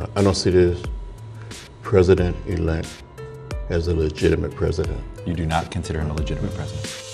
Uh, I don't see this president-elect as a legitimate president. You do not consider him a legitimate president.